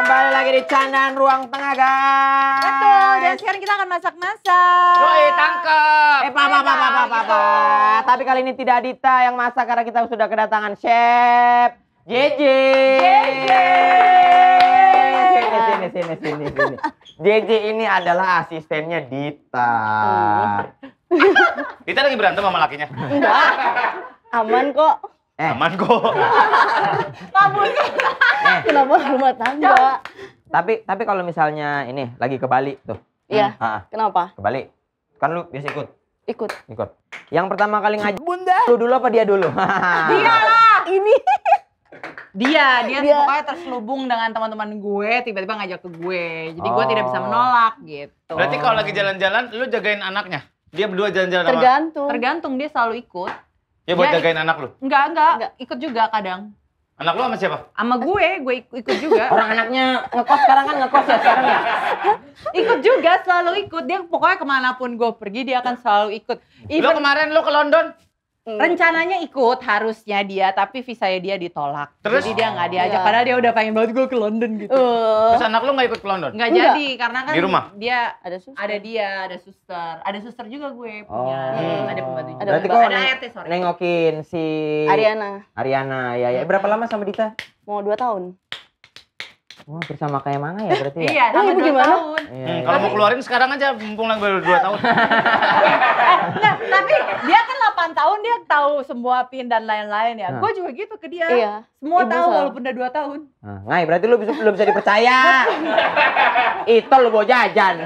kembali lagi di candaan ruang tengah guys. Betul, dan sekarang kita akan masak-masak. Yoi, tangkep. Eh, apa, apa, apa, apa, apa, apa. Tapi kali ini tidak Dita yang masak karena kita sudah kedatangan chef JJ. Sini, sini, sini, sini, sini. JJ ini adalah asistennya Dita. Kita lagi berantem sama lakinya. Enggak. Aman kok. Eh. Aman kok. Kenapa rumah tangga? Tapi tapi kalau misalnya ini lagi ke Bali tuh. Iya. Ah, Kenapa? ke Bali. Kan lu biasa ikut. Ikut. Ikut. Yang pertama kali ngajak Bunda. Lu dulu apa dia dulu? Dia lah. Ini. Dia, dia, Dia. pokoknya terselubung dengan teman-teman gue, tiba-tiba ngajak ke gue. Jadi gue Oh. tidak bisa menolak gitu. Berarti kalau lagi jalan-jalan, lu jagain anaknya. Dia berdua jalan-jalan sama. Tergantung. Tergantung dia selalu ikut. Ya buat Ya, jagain anak lu. Enggak, enggak, Enggak. ikut juga kadang. Anak lu sama siapa? Sama gue, gue ik- ikut juga. Orang anaknya ngekos sekarang kan ngekos ya sekarang ya. ikut juga, selalu ikut. Dia pokoknya ke mana pun gue pergi, dia akan selalu ikut. Lu Even kemarin lu ke London. Rencananya ikut harusnya dia, tapi visanya dia ditolak. Terus? Jadi dia nggak diajak, Iya. padahal dia udah pengen banget gue ke London gitu. Eh, Terus anak lu nggak ikut ke London? Nggak Enggak. jadi, karena kan Di rumah? dia ada susah. ada dia, ada suster, ada suster juga gue punya, Oh. ada pembantu juga. Ada Berarti pembantu. kok ada neng- ART sorry. nengokin si Ariana Ariana ya ya. Berapa lama sama Dita? mau dua tahun. Wah, bersama kayak mana ya berarti ya? Iya, Oh, sama ibu dua gimana? tahun. Iya, Hmm, iya. kalau mau keluarin sekarang aja, mumpung lagi baru 2 tahun. Nah, tapi dia kan 8 tahun dia tahu semua pin dan lain-lain ya. Nah. Gue juga gitu ke dia. Iya. Semua Ibu tahu walaupun udah 2 tahun. Nah, ngai, berarti lu bisa, belum bisa dipercaya. Itu lu bawa jajan.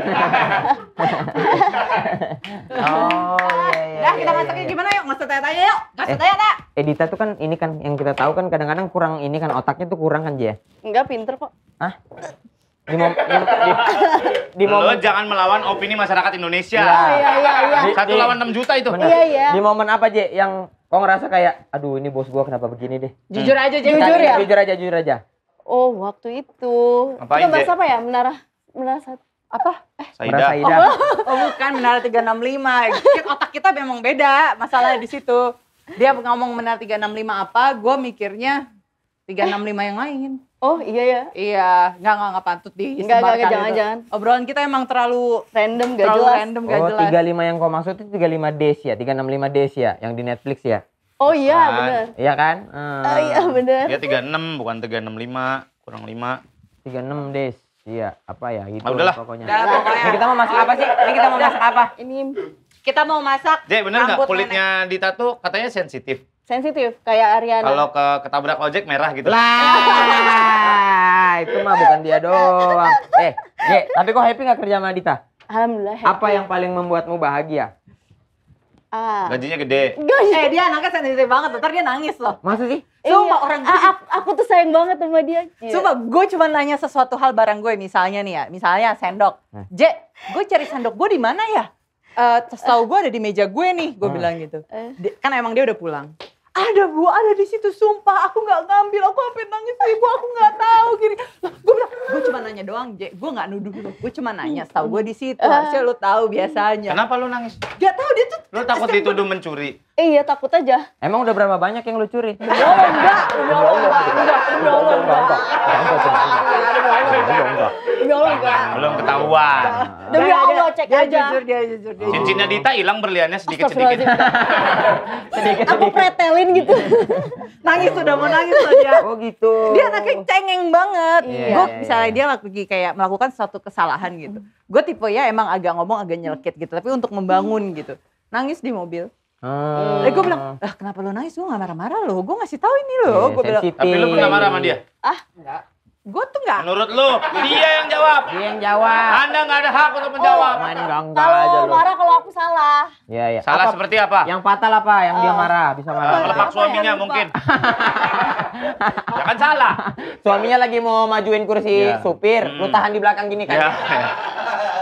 oh, iya, iya. Dah kita iya, masaknya iya. gimana yuk? Usah tanya-tanya yuk. Nggak usah Eh. tanya. Eh, Dita tuh kan ini kan yang kita tahu kan kadang-kadang kurang ini kan otaknya tuh kurang kan dia. Enggak pinter kok. Di mom, di, di, di Lu momen jangan melawan opini masyarakat Indonesia. Iya. Iya iya iya. Di- Satu di- lawan 6 juta itu. Iya, iya. Di momen apa Je yang kau ngerasa kayak aduh ini bos gua kenapa begini deh. Jujur aja Jeng. Jujur ya? Jujur aja, jujur aja. Oh waktu itu. Ngapain, Kita bahas Je? apa ya? Menara menara satu. Apa? Merasa Saida. Ida. Oh bukan menara 365. Kita- Otak kita memang beda. Masalahnya di situ. Dia ngomong menara 365 apa, gue mikirnya 365 yang lain. Oh iya ya. Iya, nggak nggak nggak pantut di Nggak, nggak, nggak, jangan, jangan. Obrolan kita emang terlalu Random gak terlalu jelas. random gak Oh, jelas. 35 yang kau maksud itu 35 days ya, 365 days ya, yang di Netflix ya. Oh iya bener. Iya kan? Hmm. Oh iya bener. Dia 36 bukan 365, kurang 5. 36 days. Iya, apa ya gitu Ah, udahlah. pokoknya. Udah, pokoknya. Ini kita mau masak apa sih? Ini kita mau masak apa? Ini Kita mau masak. Je, bener nggak kulitnya Dita tuh katanya sensitif. sensitif kayak Ariana. Kalau ke ketabrak ojek merah gitu. Lah, itu mah bukan dia doang. Eh, Ye, tapi kok happy nggak kerja sama Dita? Alhamdulillah. happy. Apa yang paling membuatmu bahagia? Ah. Gajinya gede. Eh dia anaknya sensitif banget, ntar dia nangis loh. Masa sih? Sumpah Iya. orang Ah, aku, aku tuh sayang banget sama dia. Iya. Sumpah, gue cuma nanya sesuatu hal barang gue, misalnya nih ya, misalnya sendok. Nah. Je, gue cari sendok gue di mana ya? Eh, tahu gue ada di meja gue nih, gue Hmm. bilang gitu. Eh. Di- kan emang dia udah pulang. Ada bu, ada di situ. Sumpah, aku nggak ngambil. Aku sampai nangis ibu, aku nggak tahu gini. Lah, gue bilang, gue cuma nanya doang, Je. Gue nggak nuduh lu. Gue cuma nanya. Tahu gue di situ. Harusnya lu tahu biasanya. Kenapa lu nangis? Gak tahu dia tuh. Lu takut dituduh mencuri. Eh, iya takut aja. Emang udah berapa banyak yang lu curi? Oh enggak, udah enggak, enggak, udah Allah enggak. Udah Allah enggak. Belum ketahuan. Demi Allah cek aja. Jujur, dia jujur, dia jujur. Cincinnya Dita hilang berliannya sedikit-sedikit. Astagfirullahaladzim. Aku pretelin gitu. Nangis sudah mau nangis loh dia. Oh gitu. Dia anaknya cengeng banget. Iya, gue iya, misalnya iya. dia lagi kayak melakukan suatu kesalahan gitu. Gue tipe ya emang agak ngomong agak nyelkit gitu, tapi untuk membangun gitu. Nangis di mobil. Hmm. Eh gue bilang, ah kenapa lo nangis? Gue gak marah-marah loh. Gue ngasih tahu ini loh. Iya, gue bilang. Tapi lu pernah marah sama dia? gue tuh nggak. Menurut lu, dia yang jawab. Dia yang jawab. Anda nggak ada hak untuk menjawab. Main enggak aja Kalau lu. marah kalau aku salah. Iya, iya. Salah Apa- seperti apa? Yang fatal apa? Yang dia marah, bisa marah. Melepak suaminya ya, mungkin. kan salah. Suaminya lagi mau majuin kursi Iya. supir, lu Hmm. tahan di belakang gini kan. Ya.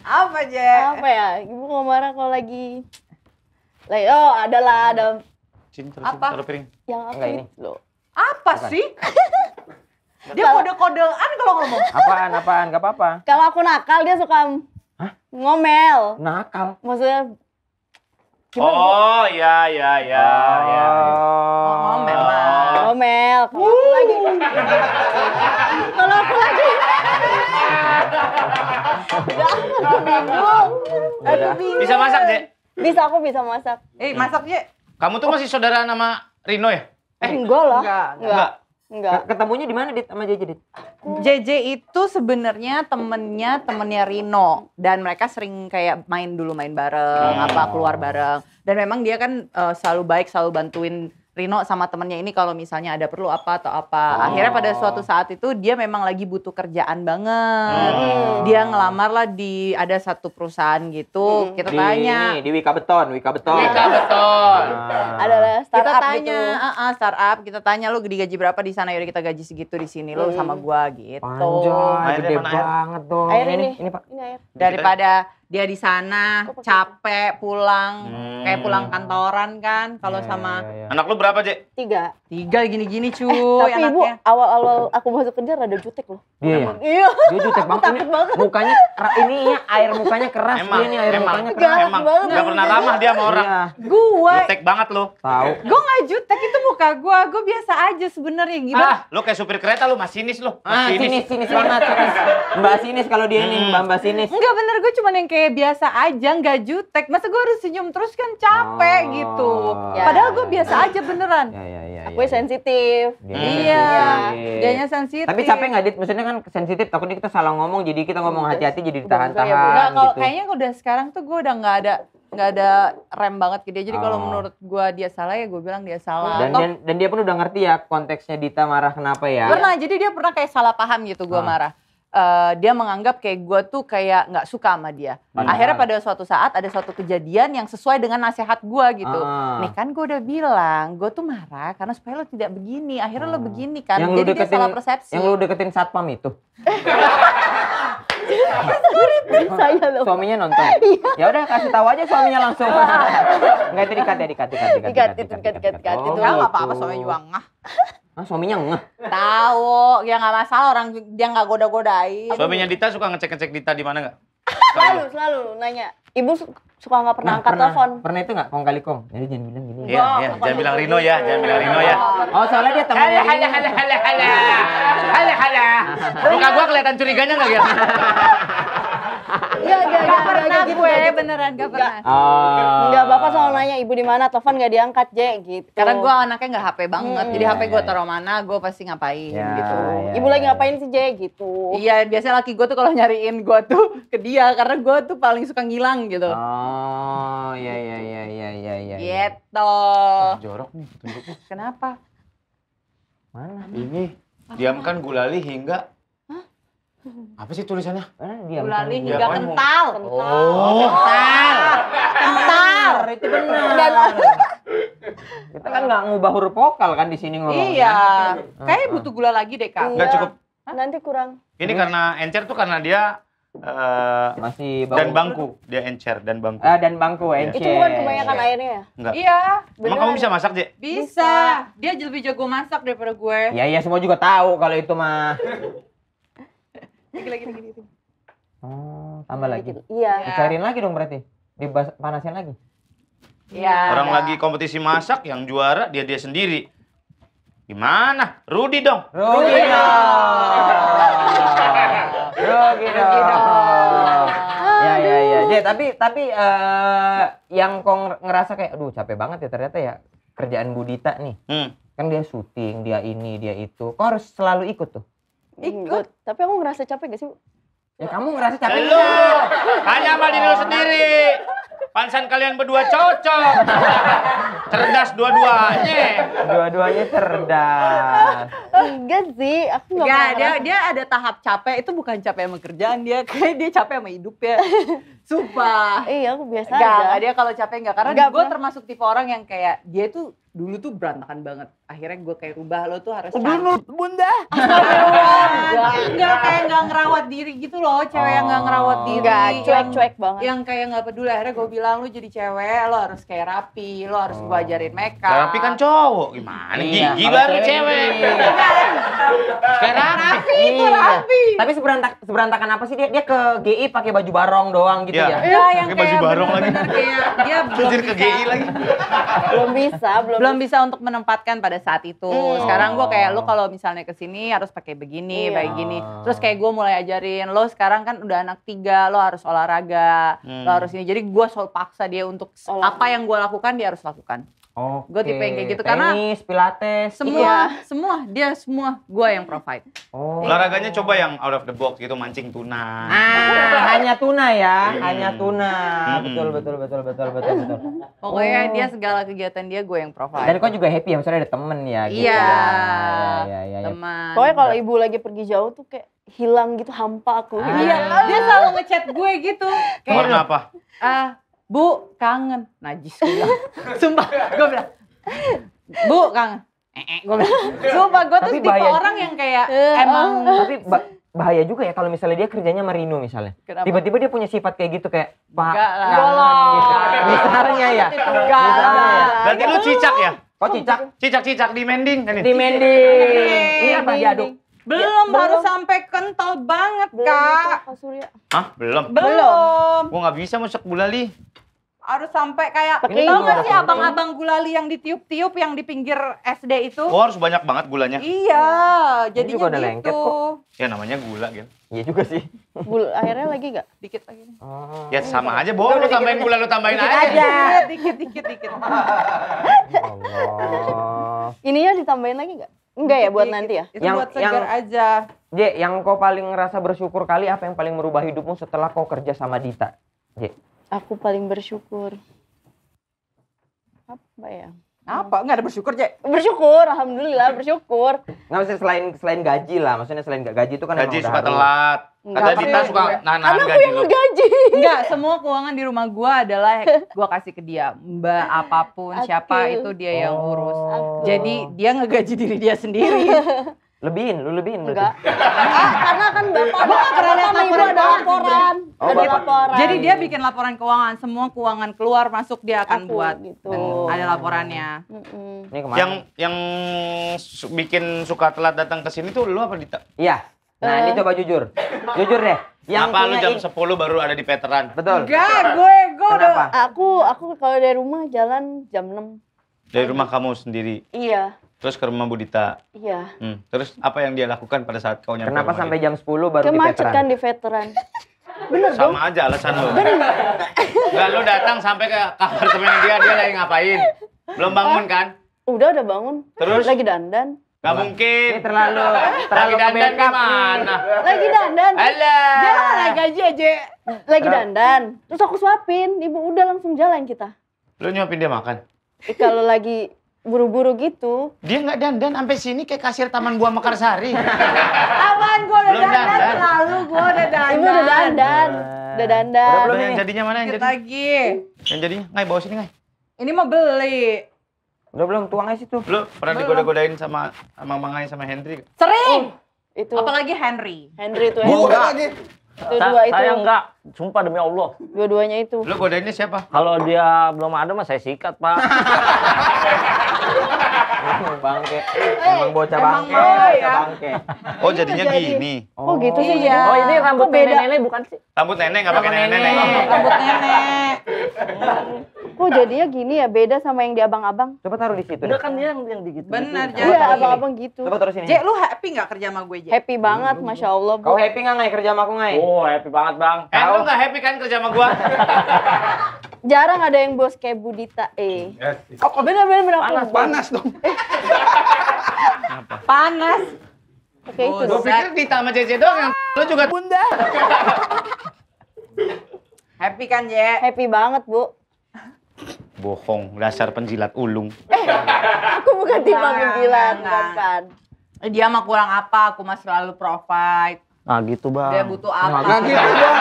Apa aja? Apa ya? Ibu kalau marah kalau lagi lagi oh adalah ada Sini terus Apa? taruh piring. yang Enggak ini. loh. Apa sih? dia kode-kodean kalau ngomong. Apaan, apaan, gak apa-apa. Kalau aku nakal dia suka ngomel. Nakal. Maksudnya gimana? Oh, ya, ya, ya, ya. Oh, ngomel lah. Oh, Mel, kalau aku lagi. Kalau aku lagi. Aku bingung. Aku bingung. Bisa masak, Je? Bisa, aku bisa masak. Eh, masak ya? Kamu tuh masih saudara nama Rino ya? Eh, enggak lah. Enggak, Enggak. Enggak. Ketemunya di mana, Dit? Sama JJ, Dit? JJ itu sebenarnya temennya temennya Rino dan mereka sering kayak main dulu main bareng Hmm. apa keluar bareng dan memang dia kan eh, selalu baik selalu bantuin Rino sama temennya ini kalau misalnya ada perlu apa atau apa Oh. akhirnya pada suatu saat itu dia memang lagi butuh kerjaan banget Hmm. dia ngelamar lah di ada satu perusahaan gitu kita Di tanya ini, di Wika Beton, Wika Beton. Wika betul. Nah. Adalah kita startup tanya, gitu. ah, ah, startup, kita tanya lu digaji berapa di sana, yaudah kita gaji segitu di sini, lu sama gua gitu. Panjang, gede banget dong. Air ini, ini. ini, Pak. Ini air. daripada dia di sana capek pulang Hmm. kayak pulang kantoran kan kalau Iya, sama iya, iya. Anak lu berapa, Je? Tiga. tiga gini-gini cuy Tapi ibu anaknya awal-awal aku masuk kerja rada jutek loh. Dia ya? Iya. Dia jutek banget. takut Ini banget. Mukanya, ini ya, air mukanya keras. Emang, dia nih, air emang, mukanya keras. Emang. banget. Gak pernah ramah dia sama orang. Iya, gue Jutek banget lu. tahu. gue nggak jutek itu muka gue gue biasa aja sebenarnya gimana Ah, lu kayak supir kereta lu masinis. Ah, Masinis. sinis, sinis banget, sinis. Mbak sinis kalau dia ini, Hmm. Mbak Mbak sinis. Enggak bener gue cuman yang kayak biasa aja nggak jutek masa gue harus senyum terus kan capek Oh. gitu Ya. padahal gue biasa aja beneran Ya, ya, ya. Aku sensitif. Dia iya sensitif. dianya sensitif Tapi capek nggak, Dit? Maksudnya kan sensitif, takutnya kita salah ngomong, jadi kita ngomong hati-hati jadi ditahan-tahan Enggak, kalau gitu. kayaknya udah sekarang tuh gue udah nggak ada nggak ada rem banget gitu. Jadi kalau Oh. menurut gue dia salah ya gue bilang dia salah. Dan, dan, dan dia pun udah ngerti ya konteksnya Dita marah kenapa ya. pernah jadi dia pernah kayak salah paham gitu gue Ah. marah. Eh, dia menganggap kayak gue tuh kayak nggak suka sama dia. Padahal. Akhirnya pada suatu saat ada suatu kejadian yang sesuai dengan nasihat gue gitu. Ah. Nih kan gue udah bilang, gue tuh marah karena supaya lo tidak begini. Akhirnya lo Ah. begini kan. Yang Jadi dia deketin- salah persepsi. Yang lu deketin satpam itu. Saya loh. Suaminya nonton. Ya udah kasih tahu aja suaminya langsung. Enggak itu dikat ya, dikat, dikat, dikat, Dikat, itu dikat, dikat, dikat, Oh, itu. Ya nggak apa-apa gitu. soalnya juga ngah. Ah, suaminya ngeh. Tahu, ya nggak masalah orang dia nggak goda-godain. Suaminya Dita suka ngecek-ngecek Dita di mana nggak? Selalu, selalu nanya. Ibu su- suka nggak pernah angkat pernah, telepon. pernah itu nggak kong kali kong? Jadi jangan bilang gini. Iya, iya. Jangan bilang Rino ya, jangan bilang Rino ya. Oh, soalnya dia temannya Rino. hala, hala, hala. Hala, hala. Muka gua kelihatan curiganya nggak ya? Enggak, enggak, enggak, pernah enggak gitu. gue enggak gitu. beneran gak pernah. Oh. Enggak, Bapak selalu nanya ibu di mana, telepon enggak diangkat, Je, gitu. Karena gue anaknya nggak HP banget, Hmm. jadi HP gue Ya, ya, taruh mana, gue pasti ngapain Ya, gitu. ya. Ibu lagi ngapain sih, Je, gitu. Iya, biasanya laki gue tuh kalau nyariin gue tuh ke dia, karena gue tuh paling suka ngilang gitu. Oh, iya iya iya iya iya iya. Gitu. Jorok nih, tunjuk. Kenapa? Mana? Ini diamkan gulali hingga apa sih tulisannya? Dia? Gulali Iya, hingga kan, kental. Oh, Kental. Kental. Itu benar. Kita kan nggak ngubah huruf vokal kan di sini ngomongnya. Iya. Kayaknya butuh gula lagi deh, Kak. nggak cukup. Nanti kurang. Ini karena encer tuh karena dia eh, Masih bau. dan bangku, dia encer dan bangku. Ah, dan bangku encer. Itu bukan kebanyakan airnya ya? Enggak. Iya, Emang kamu bisa masak, Je? bisa. Dia lebih jago masak daripada gue. Ya iya semua juga tahu kalau itu mah. Lagi, lagi, lagi, lagi. Oh, tambah lagi. Iya. Ya. Dicairin lagi dong berarti. Dipanasin lagi. Iya. Orang ada. lagi kompetisi masak yang juara dia dia sendiri. Gimana? Rudi dong. Rugi dong. Rugi dong. Ya ya ya. Jadi tapi tapi eh, yang kong ngerasa kayak aduh capek banget ya ternyata ya kerjaan Budita nih. Hmm. Kan dia syuting, dia ini, dia itu. Kok harus selalu ikut tuh? Ikut. Tapi aku ngerasa capek gak sih? Bu? Ya kamu ngerasa capek Lu hanya sama diri lu sendiri. Pansan kalian berdua cocok. Cerdas dua-duanya. Dua-duanya cerdas. Enggak sih, aku Enggak, dia dia ada tahap capek itu bukan capek sama kerjaan dia, kayak dia capek sama hidup ya. Sumpah. Iya, aku biasa Enggak, aja. enggak, dia kalau capek enggak karena Enggak gue termasuk tipe orang yang kayak dia tuh dulu tuh berantakan banget. Akhirnya gue kayak rubah lo tuh harus Dulu, Bunda. enggak, kayak enggak ngerawat diri gitu loh, cewek yang enggak ngerawat diri. Enggak, yang- cuek-cuek banget. Yang kayak enggak peduli akhirnya gue bilang lu jadi cewek, lo harus kayak rapi, lo harus gue ajarin makeup. Tapi kan cowok. Gimana? Iya, Gigi baru cewek ini. Kayak rapi. itu rapi. Tapi seberantak seberantakan apa sih dia? Dia ke GI pakai baju barong doang gitu Iya. ya. Ya, yang Pakai baju kayak barong lagi. kayak dia belum Anjir ke bisa, GI lagi. belum bisa, belum, belum bisa untuk menempatkan pada saat itu. Hmm. Sekarang gue kayak Oh. lu kalau misalnya ke sini harus pakai begini, Iya. kayak gini. Terus kayak gue mulai ajarin lo sekarang kan udah anak tiga, lo harus olahraga, Hmm. lo harus ini. Jadi gue selalu paksa dia untuk Olahraga. apa yang gue lakukan dia harus lakukan. Oke. Gua tipe yang kayak gitu, karena Tenis, pilates. Semua, Iya. semua dia semua gue yang provide. Oh. Olahraganya coba yang out of the box gitu, mancing tuna. Ah, hanya tuna ya, Hmm. hanya tuna. Hmm. Betul, betul, betul, betul, betul, betul. Pokoknya Oh. dia segala kegiatan dia gue yang provide. Dan kau juga happy ya, misalnya ada temen ya. Gitu. Iya. Ya, ya, ya, ya. teman. Pokoknya kalau ibu lagi pergi jauh tuh kayak hilang gitu hampa aku. Ah. Iya, dia selalu ngechat gue gitu. Kayak Warna apa? ah bu kangen najis gue bilang sumpah gue bilang bu kangen eh, eh, gue bilang sumpah gue tuh Tapi tipe bahaya. orang yang kayak Eh, emang Tapi ba- bahaya juga ya kalau misalnya dia kerjanya marino misalnya. Kenapa? Tiba-tiba dia punya sifat kayak gitu kayak Pak Enggak lah. kangen gitu. Misalnya ya. Enggak Misalnya lah. ya. Berarti lu cicak ya? Kok cicak? Cicak-cicak di mending kan Di mending. Ini apa diaduk? belum belum. harus sampai kental banget Belum kak Kak Surya. Hah? Belum. belum Gua nggak bisa masak gulali. Harus sampai kayak Pakai tau gak sih abang-abang gulali yang ditiup-tiup yang di pinggir SD itu Oh harus banyak banget gulanya. iya jadinya juga ada gitu lengket kok. Ya namanya gula kan. Iya juga sih. Bul, akhirnya lagi gak? dikit lagi. Oh. Ya sama aja, Bo. Lu tambahin gula, lu tambahin Dikit aja. aja. dikit dikit dikit Allah. Ininya ditambahin lagi gak? Enggak ya buat nanti ya? itu Yang- buat segar yang- aja J, yang kau paling ngerasa bersyukur kali apa yang paling merubah hidupmu setelah kau kerja sama Dita? J. Aku paling bersyukur. Apa ya? apa nggak ada bersyukur Jek Bersyukur, alhamdulillah bersyukur. Nggak maksudnya selain selain gaji lah, maksudnya selain nggak gaji itu kan Gaji suka telat. Kata Dita suka gue- nahan Karena aku gaji yang lu. gaji. Enggak, semua keuangan di rumah gua adalah gua kasih ke dia. Mbak apa pun siapa itu dia yang urus. Oh. Jadi dia ngegaji diri dia sendiri. Lebihin, lu lebihin Enggak. Ah, karena kan bapak ada pernah lihat bapak laporan ada laporan. Oh, ada bapak. laporan. Jadi dia bikin laporan keuangan, semua keuangan keluar masuk dia akan Aku buat. gitu. Dan ada laporannya. Mm-mm. Ini ke mana? Yang yang su- bikin suka telat datang ke sini tuh lu apa Dita? Iya. Nah, ini Eh. coba jujur. Jujur deh. Yang Apa lu jam i- 10 baru ada di veteran? Betul. Enggak, gue gue udah Kenapa? Aku aku kalau dari rumah jalan jam 6. Dari rumah kamu sendiri. Iya, Terus ke rumah Budita. iya. Hmm. Terus apa yang dia lakukan pada saat kau nyampe Kenapa sampai dia? jam 10 baru Kan di veteran? kan di veteran. Bener dong. Sama aja alasan lu. Enggak lu datang sampai ke apartemen dia, dia lagi ngapain? Belum bangun kan? Udah udah bangun. Terus? Lagi dandan. Gak mungkin. Ini terlalu Lagi terlalu ke dandan gimana? Lagi dandan. Alah. Jangan naik gaji aja. Lagi dandan. Terus aku suapin. Ibu udah langsung jalan kita. Lu nyuapin dia makan? Eh, kalau lagi buru-buru gitu. Dia nggak dandan sampai sini kayak kasir Taman Buah Mekarsari. Apaan gue udah dandan dandan. selalu, gue udah dandan. Ibu udah dandan. Udah dandan. Belum Udah yang ini. jadinya mana yang jadi? lagi. Yang jadinya? Ngai bawa sini ngai. Ini mau beli. Udah belum tuang aja situ. Lu pernah digoda-godain sama sama Mangai sama Hendri? Sering. Itu Apalagi Henry. Henry itu Gua Henry. lagi. Itu Sa- dua itu. saya enggak, sumpah demi Allah. Dua-duanya itu. Lu godainnya siapa? Kalau dia belum ada mah saya sikat, Pak. Emang bangke. Emang bocah Emang bangke. bocah ya? bangke. Oh jadinya jadi. gini. Oh gitu sih Iya. jadi. Oh, ini rambut Kok beda? nenek-nenek bukan sih? Rambut nenek nggak pakai Rambut nenek. nenek. Rambut nenek. Kok jadinya gini ya beda sama yang di abang-abang. Coba taruh di situ. Enggak kan dia yang yang digitu. Bener, gitu. Jadi- Iya, taruh abang-abang gitu. Coba taruh sini. Jek, lu happy nggak kerja sama gue, Jek? Happy banget, masya Allah. Bu. Kau happy nggak ngai kerja sama aku ngai? Oh, happy banget, Bang. Eh lu nggak happy kan kerja sama gua? Jarang ada yang bos kayak Budita. Eh. Oh, bener. Panas, Panas dong. Panas. Oke itu dong. pikir Dita sama Cece doang yang lu juga bunda. Happy kan, Jek? Happy banget, Bu. Bohong, dasar penjilat ulung. Aku bukan tipe penjilat, bukan. Dia mah kurang apa, aku mah selalu provide. Nah, gitu, Bang. Dia butuh apa. Nah gitu bang.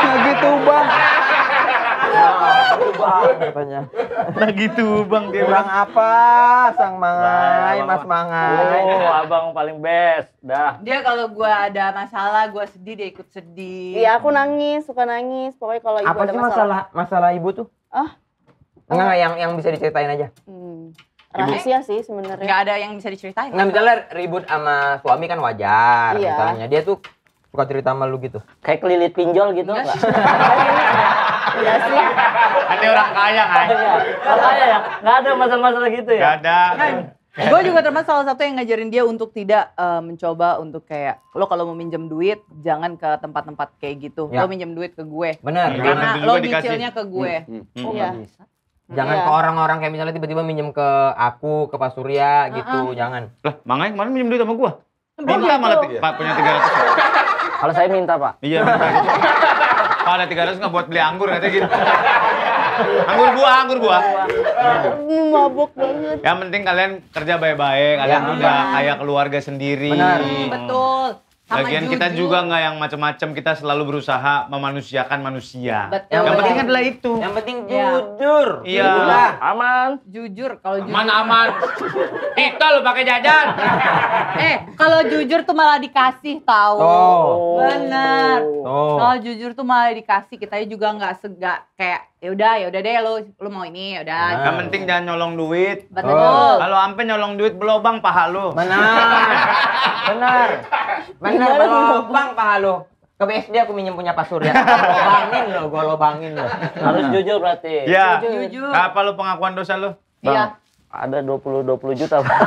Nah gitu bang. Bang, katanya. Nah gitu bang dia Kurang apa, sang mangai, mas mangai. Oh, abang paling best. Dah. Dia kalau gua ada masalah, gua sedih, dia ikut sedih. Iya, aku nangis, suka nangis. Pokoknya kalau ibu Apa ada sih masalah. masalah masalah ibu tuh? Ah? Enggak, enggak, yang yang bisa diceritain aja. Hmm. Rahasia sih sebenarnya. Nggak ada yang bisa diceritain. Nggak misalnya ribut sama suami kan wajar Iya. misalnya. Dia tuh suka cerita sama lu gitu. Kayak kelilit pinjol gitu. Enggak. Iya sih. Hati orang kaya kan? Iya. Makanya ya, nggak ada masalah-masalah gitu ya. Gak ada. gue juga termasuk salah satu yang ngajarin dia untuk tidak eh, mencoba untuk kayak lo kalau mau minjem duit jangan ke tempat-tempat kayak gitu Ya. lo minjem duit ke gue Bener. karena lo nyicilnya ke gue Hmm. Iya. Jangan Iya. ke orang-orang kayak misalnya tiba-tiba minjem ke aku, ke Pak Surya gitu, jangan. Lah, makanya kemarin minjem duit sama gua. Oh, Minta gitu. malah Pak punya 300. Kalau saya minta pak. Iya, minta Pak ada 300 nggak buat beli anggur katanya gitu. Anggur buah, anggur buah. Mabuk banget. Yang penting kalian kerja baik-baik, kalian Ya. udah kayak keluarga sendiri. Benar. betul Sama Lagian kita jujur. juga nggak yang macam-macam, kita selalu berusaha memanusiakan manusia. Betul. Yang penting adalah itu. Yang penting Iya. jujur. Iya. Aman. jujur kalau jujur Aman aman. Kita lu pakai jajan. eh kalau jujur tuh malah dikasih tahu Oh. bener Tuh. kalau jujur tuh malah dikasih kita juga nggak segak kayak ya udah ya udah deh lo lo mau ini ya udah Yang penting jangan nyolong duit. betul Kalau ampe nyolong duit belobang paha lu. Benar. Benar. Benar, lobang paha lu. Ke BSD aku minjem punya Pak Surya. Lobangin lo, gua lobangin lo. Harus jujur berarti. Iya. Jujur. Apa lu pengakuan dosa lu? iya Ada 20 20 juta pak.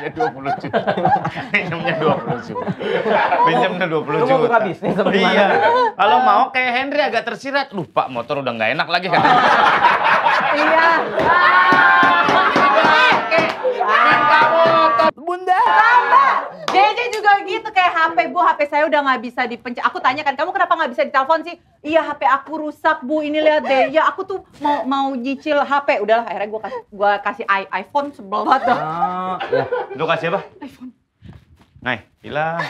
Ya 20 juta. Pinjamnya 20 juta. Pinjamnya 20 Lu juta. mau buka bisnis apa gimana? Iya. Kalau mau kayak Henry agak tersirat. Duh, Pak, motor udah nggak enak lagi kan. iya Bunda. JJ juga gitu kayak HP bu, HP saya udah nggak bisa dipencet. Aku tanya kan, kamu kenapa nggak bisa ditelepon sih? Iya HP aku rusak bu, ini lihat deh. Ya aku tuh mau mau nyicil HP. Udahlah akhirnya gua kasih gua kasih i- iPhone sebel banget dah. Oh, ya. Lu kasih apa? iPhone. Nah, hilang.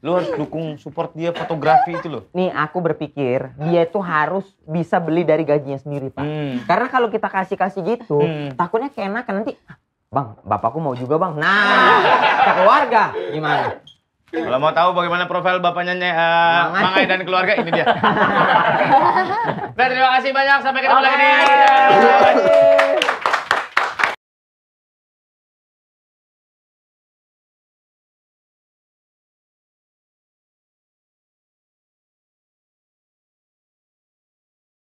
Lu harus dukung support dia fotografi itu loh. Nih aku berpikir dia itu harus bisa beli dari gajinya sendiri pak. Hmm. Karena kalau kita kasih-kasih gitu, Hmm. takutnya keenakan nanti. Bang, bapakku mau juga bang. Nah, ke keluarga gimana? Kalau mau tahu bagaimana profil bapaknya uh, Mangai. Mangai dan keluarga ini dia. Dan terima kasih banyak sampai ketemu lagi di Oke.